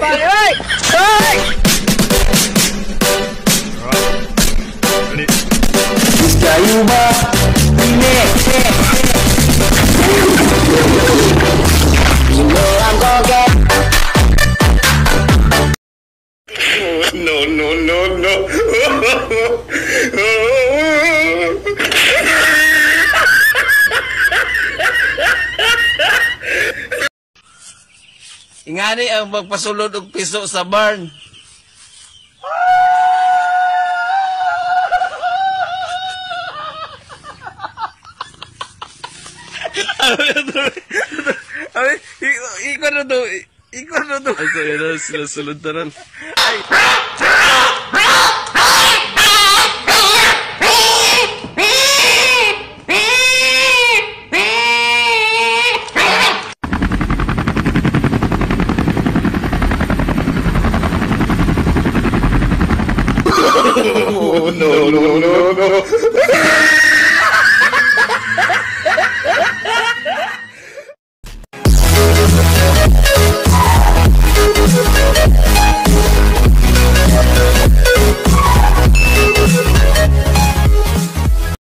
body. Right! Right! Mr. Uba. You know I'm gonna get. No, no, no, no. Ngani ang magpasulod og piso sa barn. Ay, ikaw na to. Ikaw na to. Ay, na sila sulod tanan. Ay, no, no, no, no. no.